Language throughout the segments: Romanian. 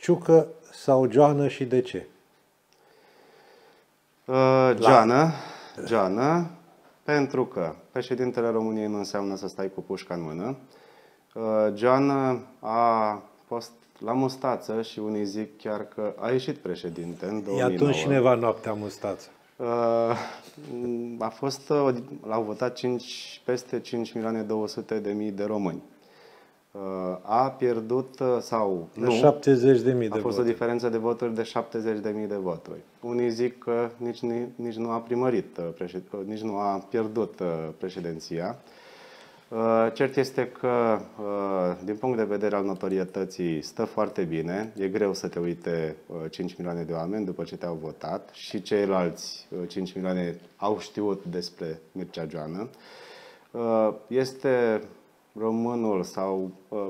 Ciucă sau Joană și de ce? Uh, Joană, Joană, pentru că președintele României nu înseamnă să stai cu pușca în mână. Uh, Joană a fost la mustață și unii zic chiar că a ieșit președinte în 2009. E atunci cineva noaptea mustață. Uh, a fost, uh, l-au votat 5, peste 5 milioane 200 de mii de români. Uh, a pierdut uh, sau nu, 70 de mii a de fost o voturi. diferență de voturi de 70 de mii de voturi. Unii zic că nici, ni- nici nu a primărit, uh, președ- uh, nici nu a pierdut uh, președinția. Uh, Cert este că, uh, din punct de vedere al notorietății, stă foarte bine. E greu să te uite uh, 5 milioane de oameni după ce te-au votat și ceilalți uh, 5 milioane au știut despre Mircea Joană. Uh, Este românul sau uh,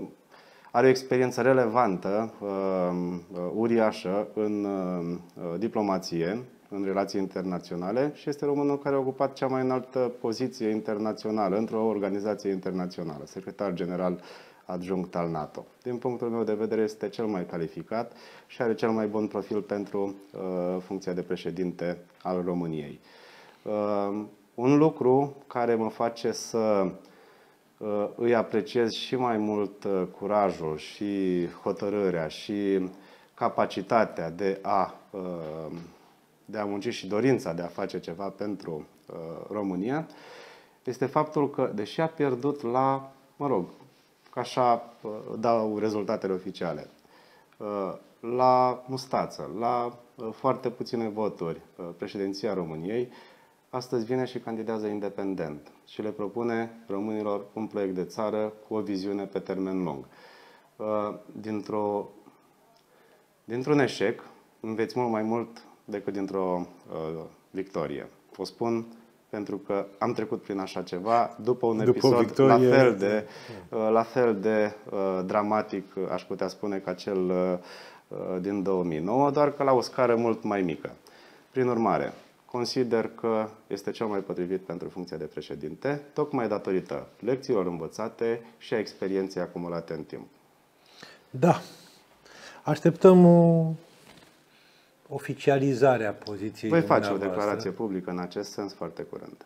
are o experiență relevantă, uh, uh, uriașă în uh, uh, diplomație, în relații internaționale și este românul care a ocupat cea mai înaltă poziție internațională într-o organizație internațională, secretar general adjunct al NATO. Din punctul meu de vedere este cel mai calificat și are cel mai bun profil pentru uh, funcția de președinte al României. Uh, un lucru care mă face să uh, îi apreciez și mai mult uh, curajul și hotărârea și capacitatea de a, uh, de a munci și dorința de a face ceva pentru uh, România, este faptul că, deși a pierdut la, mă rog, că așa uh, dau rezultatele oficiale, uh, la mustață, la uh, foarte puține voturi uh, președinția României, astăzi vine și candidează independent și le propune românilor un proiect de țară cu o viziune pe termen lung. Uh, Dintr-o, dintr-un eșec înveți mult mai mult decât dintr-o uh, victorie. O spun pentru că am trecut prin așa ceva după un După o episod victorie- la fel de, uh, la fel de uh, dramatic, uh, aș putea spune, ca cel uh, uh, din 2009, doar că la o scară mult mai mică. Prin urmare, consider că este cel mai potrivit pentru funcția de președinte, tocmai datorită lecțiilor învățate și a experienței acumulate în timp. Da. Așteptăm o oficializare a poziției Voi face o dumneavoastră. declarație publică în acest sens foarte curând.